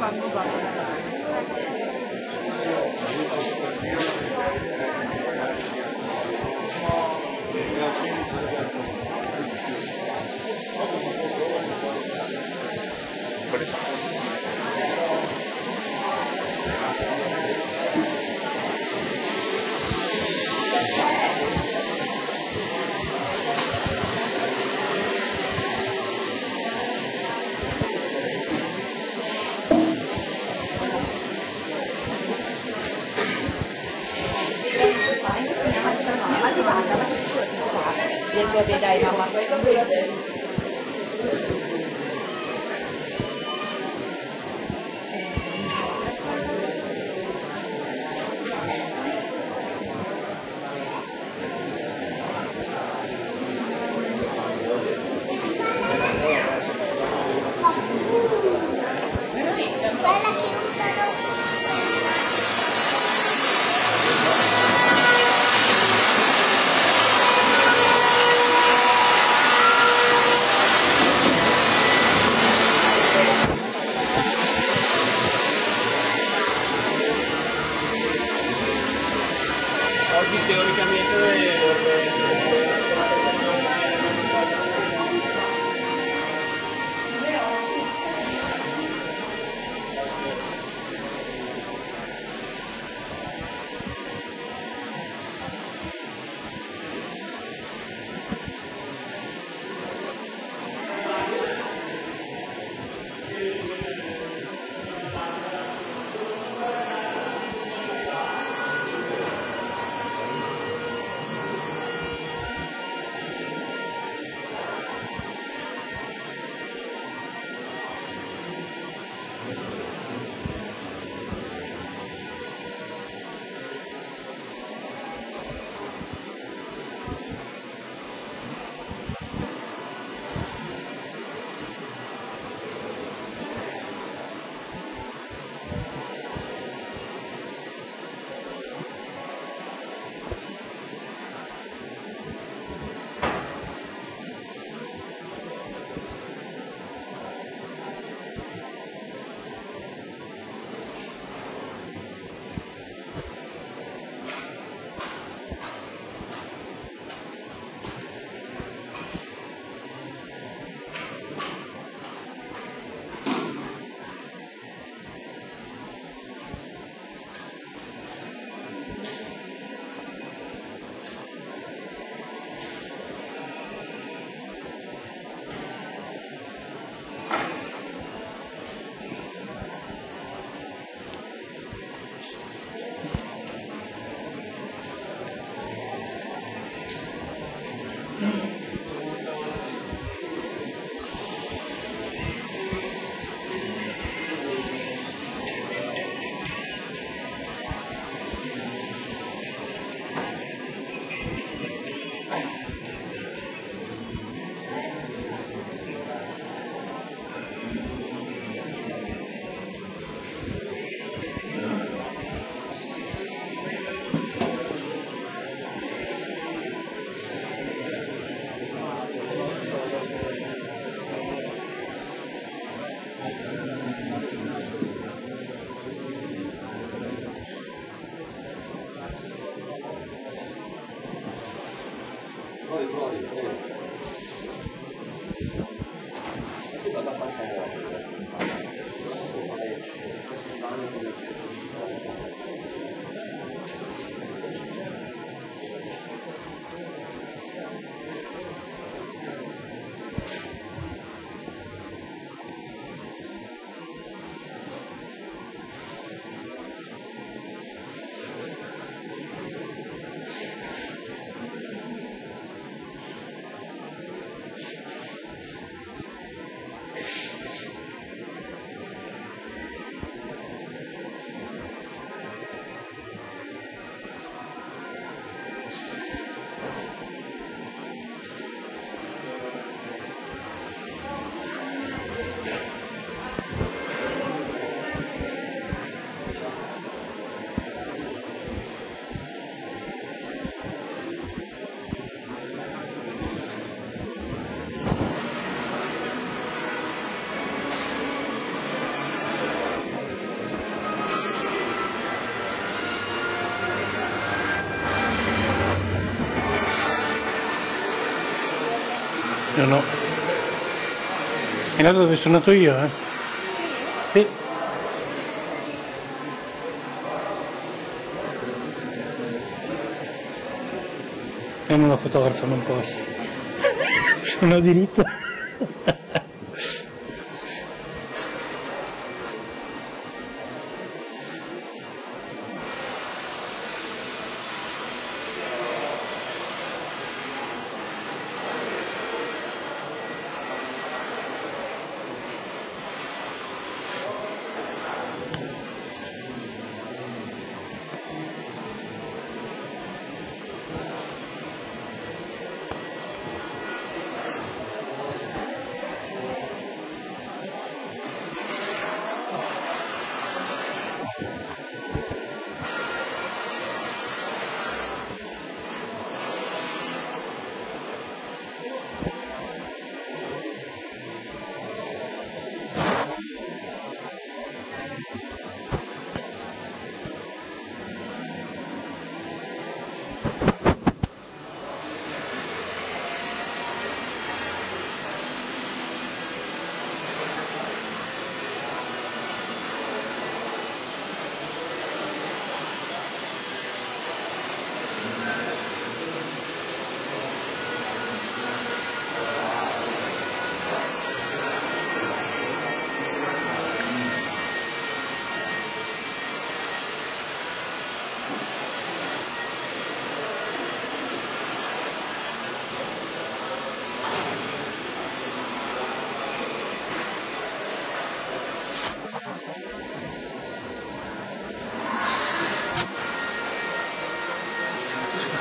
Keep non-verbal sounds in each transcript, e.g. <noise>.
パンのバナナ。de tu vida y mamá. No, no. È nato dove sono nato io, eh? Sì. Io non la fotografo, non posso. Non ho diritto. <laughs>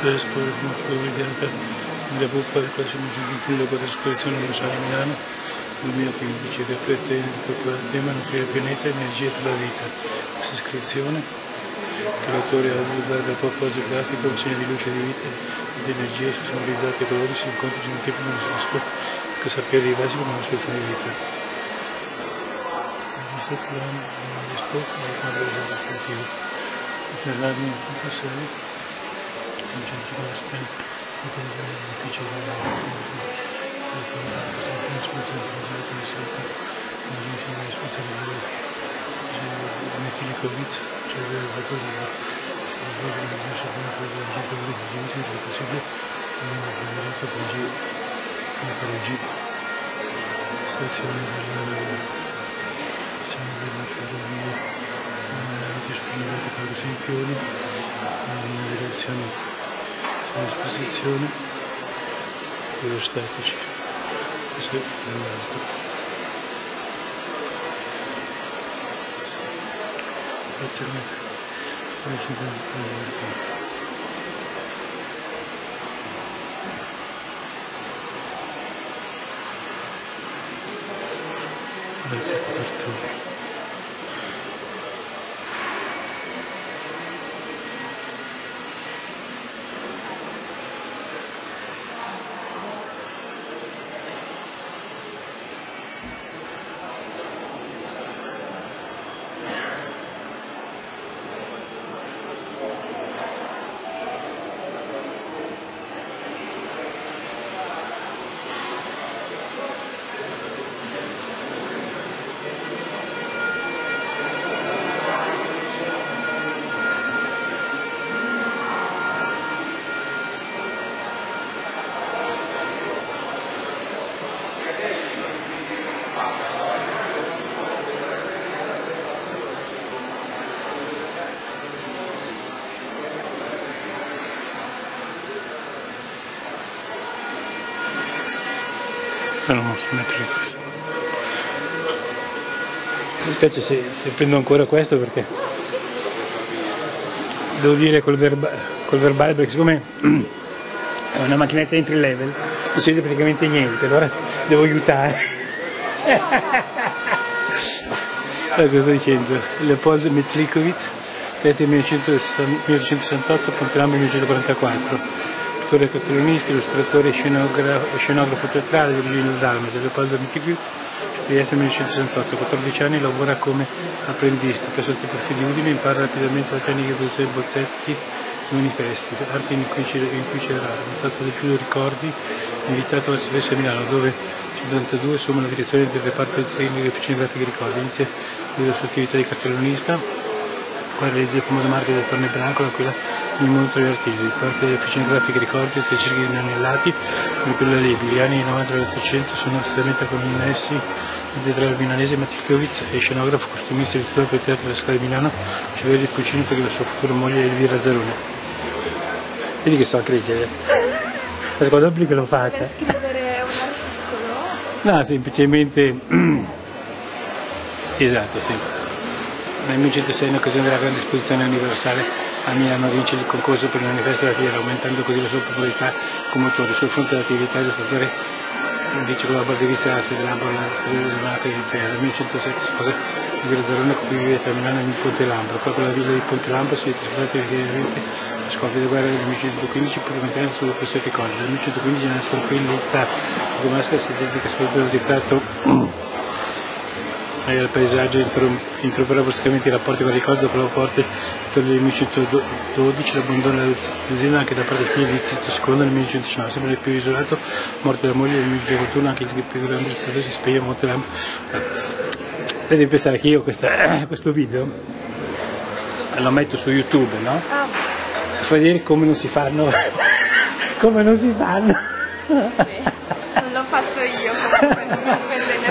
Vescovo Fluidiata della Puppa del prossimo giugno per l'esposizione universale a Milano 2015 che aperte il tema nucleare pianeta energia della vita. Questa iscrizione che l'autore ha divulgato dal proposito grafico un segno di luce di vita ed energie personalizzate ecologiche si incontri significativi nel senso che sapere di base come una soluzione di vita. Questo è il risposta alla cosa Questa è Grazie. Transposition österreichisch ist nicht Jetzt habe ich den Kunden. Thank you. Non su Netflix. Mi spiace se, se, prendo ancora questo perché devo dire col, verba, col verbale perché siccome <clears throat> è una macchinetta entry level non si vede praticamente niente, allora devo aiutare. <laughs> allora, cosa sto dicendo? Leopold Metlikovic, detta 1968, programma 1944 attore cartolonista, illustratore e scenografo, scenografo teatrale di origine dalmata, Leopoldo di essere 1968, 14 anni lavora come apprendista, presso il tipo di Udine impara rapidamente la tecnica di produzione bozzetti manifesti, arte in cui, in cui c'era un fatto di Giulio Ricordi, invitato al Silvestre a Milano, dove nel 1992 assume la direzione del reparto di officine grafiche Ricordi, inizia la sua attività di cartellonista, realizza il famoso marchio del Torne Bianco, da quella il mondo degli artisti, parte delle officine grafiche Ricordi, che cerchi di anellati, come quella lì, gli anni 90 e 800 sono strettamente connessi il teatrale milanese Matilkovic e scenografo costumista e istruttore per il teatro della Scala di Milano, Severi Puccini per la sua futura moglie Elvira Zarone. Vedi che sto a crescere. La seconda obbligo l'ho fatta. Per scrivere un articolo? No, semplicemente... <clears throat> esatto, sì. Nel 1906 in occasione della grande esposizione universale a Milano vince il concorso per il manifesto della fiera, aumentando così la sua popolarità come autore. Sul fronte dell'attività del statore dice con la borderista della sede Lambro la scuola di Marca di Inferno. Nel 1107 sposa di Grazzarone con cui vive tra Milano il Ponte Lambro. Proprio la villa di Ponte Lambro si è trasferita definitivamente a scoppio della guerra del 1115 pur mantenendo solo questo che conta. Nel 1115 nella tranquillità di Damasco si dedica soprattutto al ritratto al paesaggio interromperà bruscamente i rapporti con il ricordo dopo la morte del 1112 l'abbandona l'azienda anche da parte del figlio di Tito II nel 1119 sempre il più isolato morte della moglie del 1121 anche il più grande stato si spegne a Montelampo devi pensare che io questa, <coughs> questo video lo metto su youtube no? Ah, per far vedere come non si fanno <laughs> come non si fanno. Non l'ho fatto io, comunque non offende <laughs>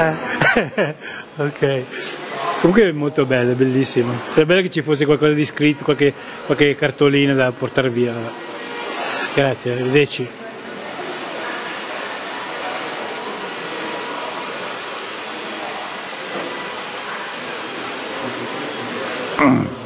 nessuno. <laughs> ok. Comunque è molto bello, è bellissimo. Sarebbe bello che ci fosse qualcosa di scritto, qualche, qualche cartolina da portare via. Grazie, arrivederci. Thank